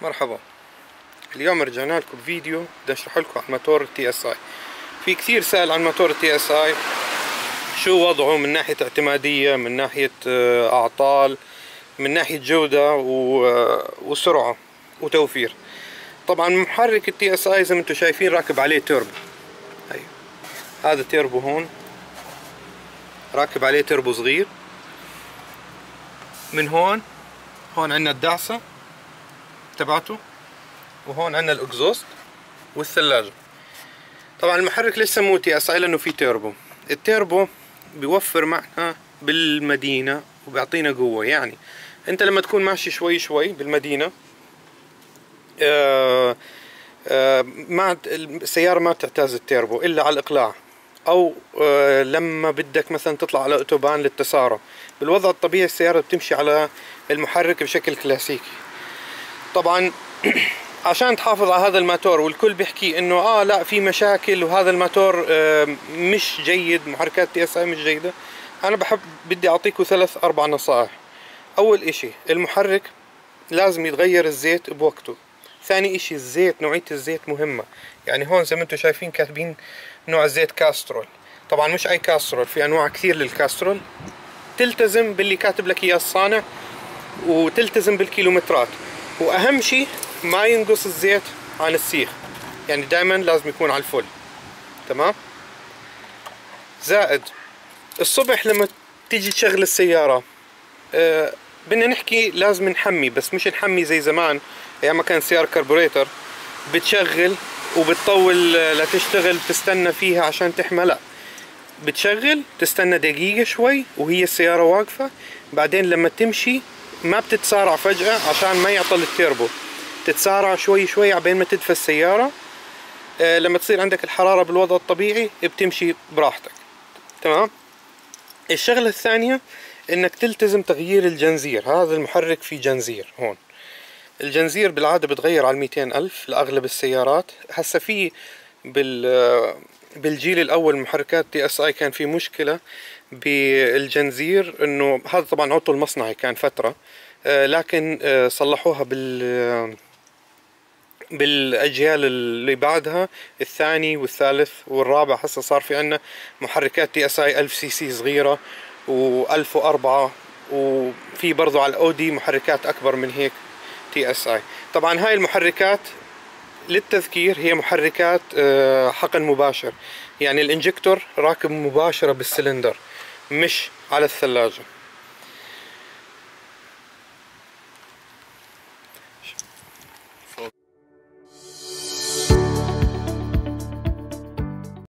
مرحبا. اليوم رجعنا لكم بفيديو بدي اشرح لكم عن موتور ال TSI في كثير سائل عن موتور ال TSI شو وضعه من ناحية اعتمادية من ناحية آه، أعطال من ناحية جودة آه، وسرعة وتوفير. طبعا محرك ال TSI زي ما أنتم شايفين راكب عليه توربو هي هذا تيربو هون. راكب عليه تربو صغير. من هون هون عندنا الدعسة. تبعته وهون عندنا ال exhaust والثلاجة. طبعا المحرك ليش سموه TSI لأنه في turbo. ال turbo بيوفر معنا بالمدينة وبيعطينا قوة. يعني أنت لما تكون ماشي شوي شوي بالمدينة آه آه ما السيارة ما بتعتاز التيربو إلا على الإقلاع. أو آه، لما بدك مثلا تطلع على Autobahn للتسارع. بالوضع الطبيعي السيارة بتمشي على المحرك بشكل كلاسيكي. طبعا عشان تحافظ على هذا الماتور والكل بيحكي إنه آه لا في مشاكل وهذا الماتور آه مش جيد محركات TSI مش جيدة. أنا بحب بدي اعطيكم ثلاث أربع نصائح. أول إشي المحرك لازم يتغير الزيت بوقته. ثاني إشي الزيت نوعية الزيت مهمة. يعني هون زي ما أنتم شايفين كاتبين نوع زيت Castrol. طبعا مش أي كاسترول في أنواع كثير لل Castrol. تلتزم باللي كاتب لك إياه الصانع وتلتزم بالكيلومترات. وأهم شيء ما ينقص الزيت عن السيخ. يعني دائما لازم يكون على ال full. تمام؟ زائد الصبح لما تيجي تشغل السيارة أه بدنا نحكي لازم نحمي بس مش نحمي زي زمان. أيام ما كان سيارة كربوريتر بتشغل وبتطول لتشتغل تستنى فيها عشان تحمى لا بتشغل تستنى دقيقة شوي وهي السيارة واقفة. بعدين لما تمشي ما بتتسارع فجأة عشان ما يعطل التيربو. تتسارع شوي شوي عبين ما تدفى السيارة. آه لما تصير عندك الحرارة بالوضع الطبيعي بتمشي براحتك. تمام؟ الشغلة الثانية إنك تلتزم تغيير الجنزير. هذا المحرك فيه جنزير هون. الجنزير بالعادة بتغير على 200 ألف لأغلب السيارات. هسا في بال بالجيل الأول محركات TSI كان في مشكلة بالجنزير إنه هذا طبعا عطل المصنعي كان فترة آه، لكن آه، صلحوها بال بالأجيال اللي بعدها الثاني والثالث والرابع هسه صار في عندنا محركات TSI 1000 cc صغيرة و1004 وفي برضو على الاودي محركات أكبر من هيك TSI طبعا هاي المحركات للتذكير هي محركات آه، حقن مباشر. يعني ال injector راكب مباشرة بالسلندر مش على الثلاجة.